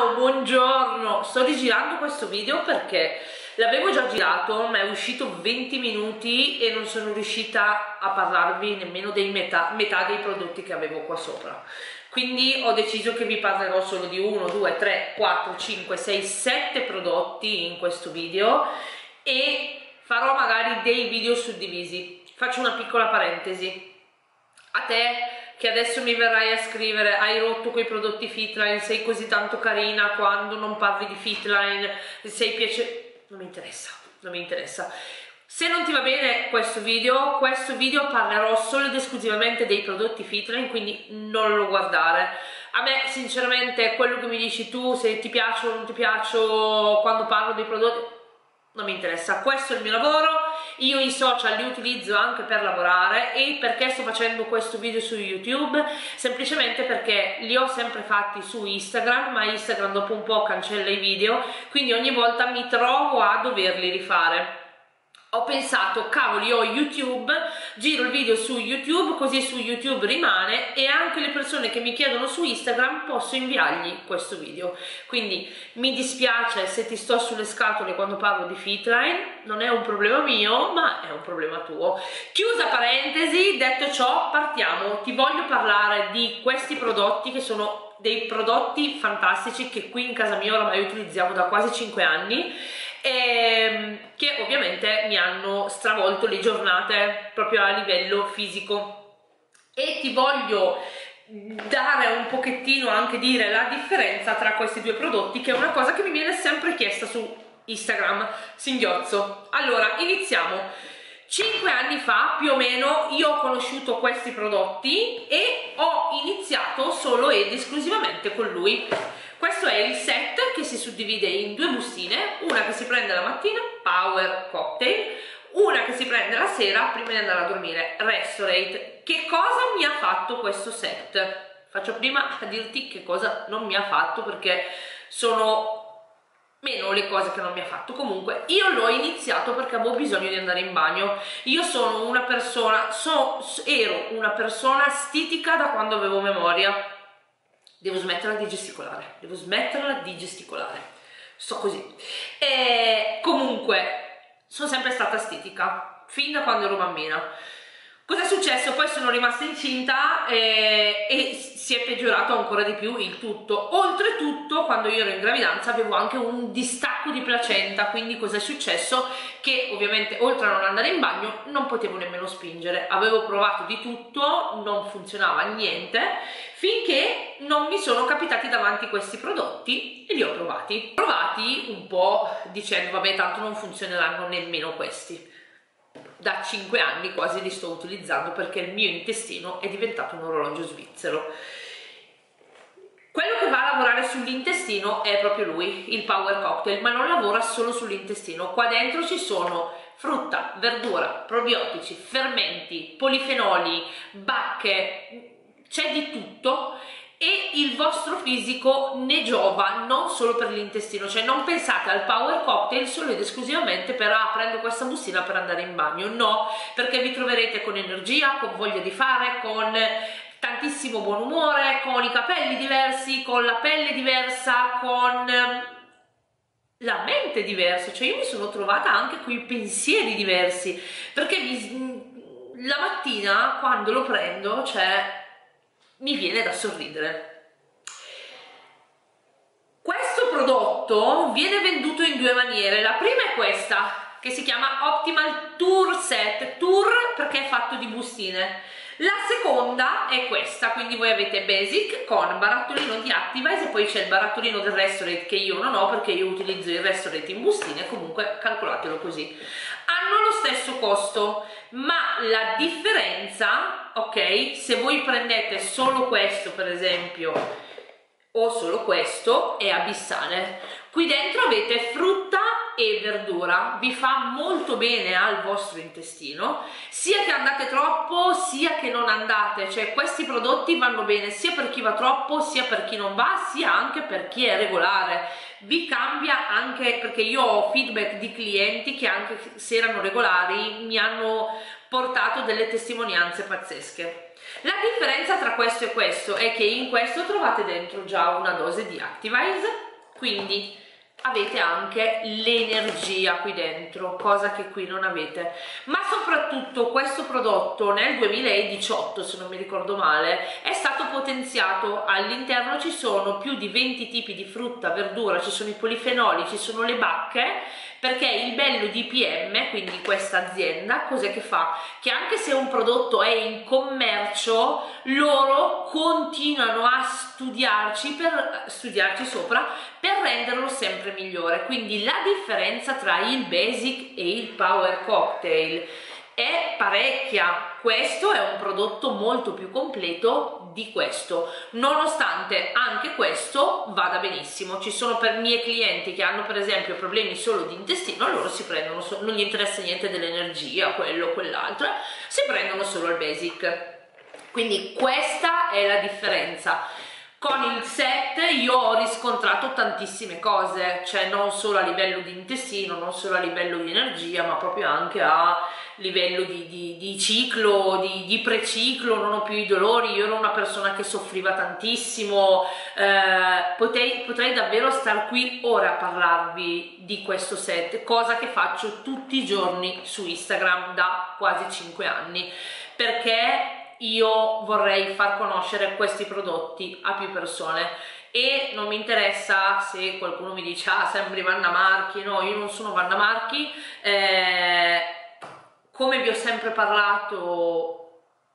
Ciao, buongiorno! Sto rigirando questo video perché l'avevo già girato ma è uscito 20 minuti e non sono riuscita a parlarvi nemmeno dei metà, metà dei prodotti che avevo qua sopra. Quindi ho deciso che vi parlerò solo di 1, 2, 3, 4, 5, 6, 7 prodotti in questo video e farò magari dei video suddivisi. Faccio una piccola parentesi. A te che adesso mi verrai a scrivere hai rotto quei prodotti Fitline, sei così tanto carina quando non parli di Fitline, sei piace... non mi interessa, non mi interessa. Se non ti va bene questo video, questo video parlerò solo ed esclusivamente dei prodotti Fitline, quindi non lo guardare. A me sinceramente quello che mi dici tu, se ti piaccio o non ti piaccio quando parlo dei prodotti, non mi interessa, questo è il mio lavoro, io i social li utilizzo anche per lavorare e perché sto facendo questo video su YouTube? Semplicemente perché li ho sempre fatti su Instagram, ma Instagram dopo un po' cancella i video, quindi ogni volta mi trovo a doverli rifare ho pensato cavoli ho youtube giro il video su youtube così su youtube rimane e anche le persone che mi chiedono su instagram posso inviargli questo video. Quindi mi dispiace se ti sto sulle scatole quando parlo di fitline non è un problema mio ma è un problema tuo. Chiusa parentesi detto ciò partiamo. Ti voglio parlare di questi prodotti che sono dei prodotti fantastici che qui in casa mia oramai utilizziamo da quasi 5 anni e, ehm, che ovviamente mi hanno stravolto le giornate proprio a livello fisico. E ti voglio dare un pochettino anche dire la differenza tra questi due prodotti che è una cosa che mi viene sempre chiesta su Instagram singhiozzo. Allora iniziamo. 5 anni fa più o meno io ho conosciuto questi prodotti e ho iniziato solo ed esclusivamente con lui questo è il set che si suddivide in due bustine una che si prende la mattina power cocktail una che si prende la sera prima di andare a dormire. Restorate che cosa mi ha fatto questo set? Faccio prima a dirti che cosa non mi ha fatto perché sono meno le cose che non mi ha fatto. Comunque io l'ho iniziato perché avevo bisogno di andare in bagno. Io sono una persona so, ero una persona stitica da quando avevo memoria devo smetterla di gesticolare. Devo smetterla di gesticolare. Sto così. E comunque sono sempre stata estetica fin da quando ero bambina cosa è successo? poi sono rimasta incinta e, e si è peggiorato ancora di più il tutto. Oltretutto quando io ero in gravidanza avevo anche un distacco di placenta. Quindi cosa è successo? che ovviamente oltre a non andare in bagno non potevo nemmeno spingere. Avevo provato di tutto non funzionava niente finché non mi sono capitati davanti questi prodotti e li ho provati provati un po' dicendo vabbè tanto non funzioneranno nemmeno questi da 5 anni quasi li sto utilizzando perché il mio intestino è diventato un orologio svizzero quello che va a lavorare sull'intestino è proprio lui, il Power Cocktail, ma non lavora solo sull'intestino. Qua dentro ci sono frutta, verdura, probiotici, fermenti, polifenoli, bacche, c'è di tutto e il vostro fisico ne giova non solo per l'intestino, cioè non pensate al power cocktail solo ed esclusivamente per ah prendo questa bustina per andare in bagno, no, perché vi troverete con energia, con voglia di fare, con tantissimo buon umore, con i capelli diversi, con la pelle diversa, con la mente diversa, cioè io mi sono trovata anche con i pensieri diversi, perché mi, la mattina quando lo prendo, cioè mi viene da sorridere. Questo prodotto viene venduto in due maniere, la prima è questa che si chiama Optimal Tour Set, Tour perché è fatto di bustine. La seconda è questa, quindi voi avete Basic con barattolino di Activise e poi c'è il barattolino del Restorate che io non ho perché io utilizzo il Restorate in bustine, comunque calcolatelo così. Hanno lo stesso costo, ma la differenza, ok, se voi prendete solo questo per esempio o solo questo è abissale. Qui dentro avete frutta e verdura, vi fa molto bene al vostro intestino, sia che andate troppo sia che non andate, cioè questi prodotti vanno bene sia per chi va troppo sia per chi non va, sia anche per chi è regolare. Vi cambia anche perché io ho feedback di clienti che anche se erano regolari mi hanno portato delle testimonianze pazzesche. La differenza tra questo e questo è che in questo trovate dentro già una dose di Activise quindi avete anche l'energia qui dentro cosa che qui non avete ma soprattutto questo prodotto nel 2018 se non mi ricordo male è stato potenziato all'interno ci sono più di 20 tipi di frutta verdura ci sono i polifenoli ci sono le bacche perché il bello di PM, quindi questa azienda, cos'è che fa? Che anche se un prodotto è in commercio, loro continuano a studiarci, per, studiarci sopra per renderlo sempre migliore. Quindi la differenza tra il basic e il power cocktail è parecchia. Questo è un prodotto molto più completo di questo. Nonostante anche questo vada benissimo. Ci sono per miei clienti che hanno per esempio problemi solo di intestino loro si prendono non gli interessa niente dell'energia quello o quell'altro si prendono solo il basic. Quindi questa è la differenza con il set io ho riscontrato tantissime cose cioè non solo a livello di intestino non solo a livello di energia ma proprio anche a livello di, di, di ciclo, di, di, preciclo, non ho più i dolori, io ero una persona che soffriva tantissimo, eh, potrei, potrei davvero star qui ora a parlarvi di questo set, cosa che faccio tutti i giorni su Instagram da quasi 5 anni, perché io vorrei far conoscere questi prodotti a più persone. E non mi interessa se qualcuno mi dice ah sembri Vanna Marchi, no io non sono Vanna Marchi, eh, come vi ho sempre parlato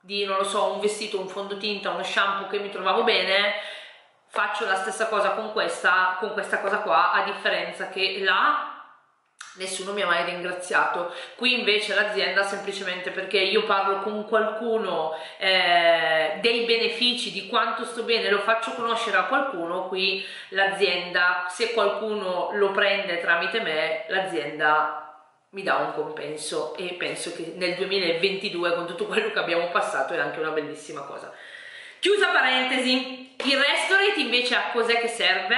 di, non lo so, un vestito, un fondotinta, uno shampoo che mi trovavo bene, faccio la stessa cosa con questa, con questa cosa qua, a differenza che là nessuno mi ha mai ringraziato qui invece l'azienda semplicemente perché io parlo con qualcuno eh, dei benefici di quanto sto bene lo faccio conoscere a qualcuno qui l'azienda se qualcuno lo prende tramite me l'azienda mi dà un compenso e penso che nel 2022 con tutto quello che abbiamo passato è anche una bellissima cosa. Chiusa parentesi, il restaurant invece a cos'è che serve?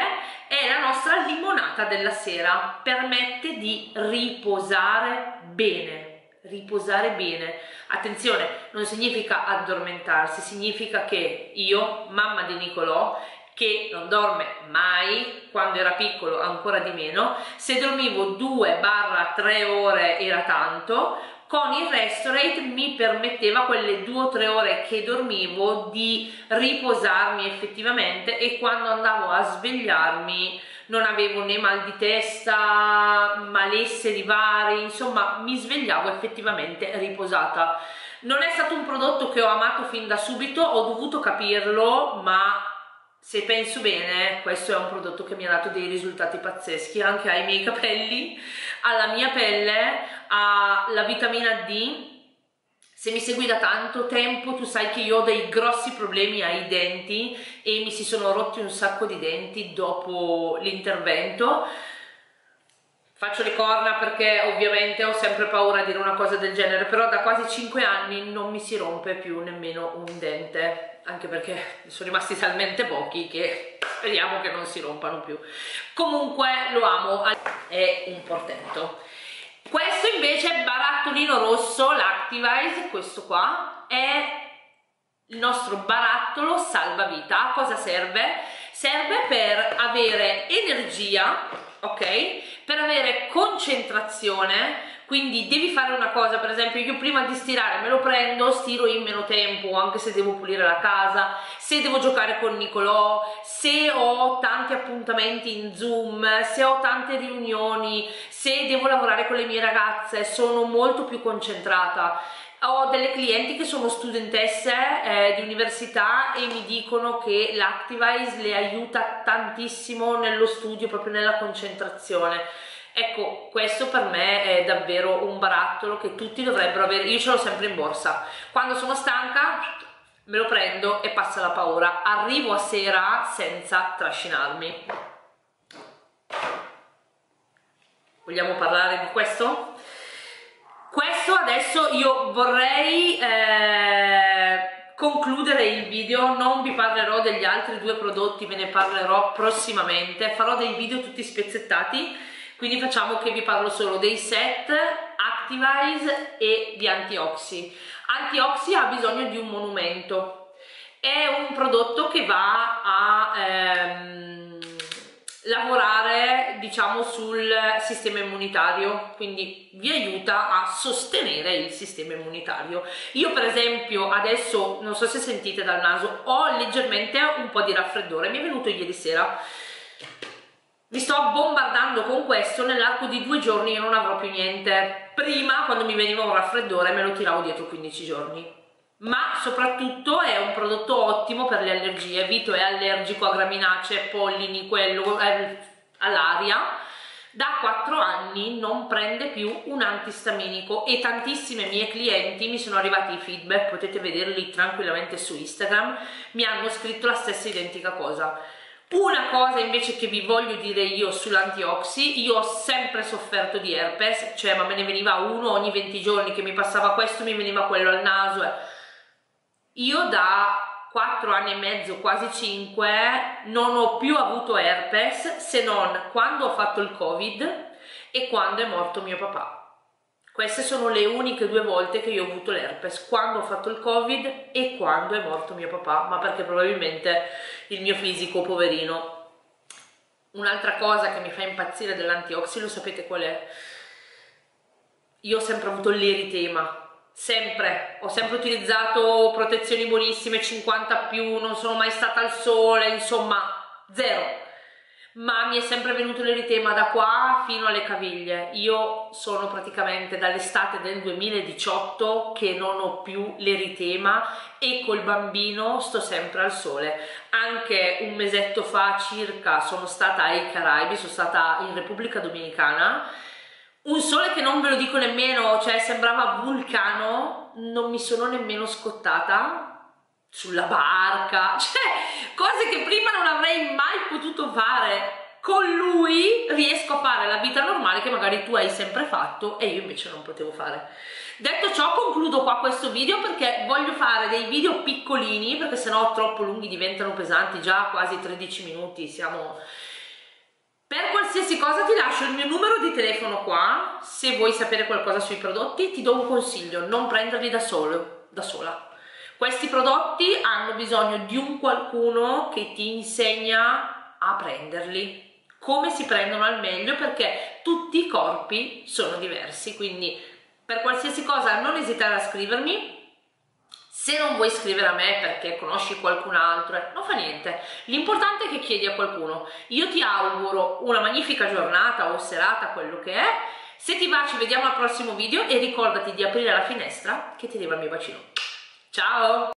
Nostra limonata della sera, permette di riposare bene, riposare bene. Attenzione, non significa addormentarsi, significa che io, mamma di Nicolò, che non dorme mai, quando era piccolo ancora di meno, se dormivo 2-3 ore era tanto, con il Restorate mi permetteva quelle 2 o 3 ore che dormivo di riposarmi effettivamente e quando andavo a svegliarmi non avevo né mal di testa, malesseri vari, insomma mi svegliavo effettivamente riposata. Non è stato un prodotto che ho amato fin da subito, ho dovuto capirlo, ma se penso bene questo è un prodotto che mi ha dato dei risultati pazzeschi anche ai miei capelli alla mia pelle alla vitamina D se mi segui da tanto tempo tu sai che io ho dei grossi problemi ai denti e mi si sono rotti un sacco di denti dopo l'intervento. Faccio le corna perché ovviamente ho sempre paura di dire una cosa del genere però da quasi 5 anni non mi si rompe più nemmeno un dente anche perché sono rimasti talmente pochi che speriamo che non si rompano più. Comunque lo amo è un portento questo invece è barattolino rosso l'Activise questo qua è il nostro barattolo salvavita a cosa serve? serve per avere energia ok? Per avere concentrazione, quindi devi fare una cosa, per esempio io prima di stirare me lo prendo, stiro in meno tempo, anche se devo pulire la casa, se devo giocare con Nicolò, se ho tanti appuntamenti in Zoom, se ho tante riunioni, se devo lavorare con le mie ragazze, sono molto più concentrata ho delle clienti che sono studentesse eh, di università e mi dicono che l'Activise le aiuta tantissimo nello studio, proprio nella concentrazione. Ecco, questo per me è davvero un barattolo che tutti dovrebbero avere, io ce l'ho sempre in borsa. Quando sono stanca me lo prendo e passa la paura. Arrivo a sera senza trascinarmi. Vogliamo parlare di questo? questo adesso io vorrei eh, concludere il video non vi parlerò degli altri due prodotti ve ne parlerò prossimamente farò dei video tutti spezzettati quindi facciamo che vi parlo solo dei set Activise e di Antioxy Antioxy ha bisogno di un monumento. È un prodotto che va a ehm, lavorare diciamo sul sistema immunitario quindi vi aiuta a sostenere il sistema immunitario. Io per esempio adesso non so se sentite dal naso ho leggermente un po' di raffreddore mi è venuto ieri sera vi sto bombardando con questo nell'arco di due giorni io non avrò più niente. Prima quando mi veniva un raffreddore me lo tiravo dietro 15 giorni. Ma soprattutto è un prodotto ottimo per le allergie. Vito è allergico a graminacee, pollini, quello eh, all'aria. Da 4 anni non prende più un antistaminico e tantissime mie clienti mi sono arrivati i feedback potete vederli tranquillamente su Instagram mi hanno scritto la stessa identica cosa una cosa invece che vi voglio dire io sull'antioxi, io ho sempre sofferto di herpes, cioè ma me ne veniva uno ogni 20 giorni che mi passava questo, mi veniva quello al naso. Eh. Io da 4 anni e mezzo, quasi 5, non ho più avuto herpes se non quando ho fatto il covid e quando è morto mio papà. Queste sono le uniche due volte che io ho avuto l'herpes, quando ho fatto il covid e quando è morto mio papà, ma perché probabilmente il mio fisico, poverino. Un'altra cosa che mi fa impazzire dell'antioxi, lo sapete qual è? Io ho sempre avuto l'eritema, sempre, ho sempre utilizzato protezioni buonissime, 50 più, non sono mai stata al sole, insomma, zero ma mi è sempre venuto l'eritema da qua fino alle caviglie. Io sono praticamente dall'estate del 2018 che non ho più l'eritema e col bambino sto sempre al sole. Anche un mesetto fa circa sono stata ai Caraibi, sono stata in Repubblica Dominicana un sole che non ve lo dico nemmeno, cioè sembrava vulcano, non mi sono nemmeno scottata sulla barca, cioè cose che prima non avrei mai potuto fare. Con lui riesco a fare la vita normale che magari tu hai sempre fatto e io invece non potevo fare. Detto ciò concludo qua questo video perché voglio fare dei video piccolini perché sennò troppo lunghi diventano pesanti, già quasi 13 minuti siamo... Per qualsiasi cosa ti lascio il mio numero di telefono qua, se vuoi sapere qualcosa sui prodotti ti do un consiglio, non prenderli da solo, da sola questi prodotti hanno bisogno di un qualcuno che ti insegna a prenderli, come si prendono al meglio perché tutti i corpi sono diversi, quindi per qualsiasi cosa non esitare a scrivermi, se non vuoi scrivere a me perché conosci qualcun altro, eh, non fa niente. L'importante è che chiedi a qualcuno. Io ti auguro una magnifica giornata o serata, quello che è. Se ti va ci vediamo al prossimo video e ricordati di aprire la finestra che ti arriva il mio bacino. Ciao!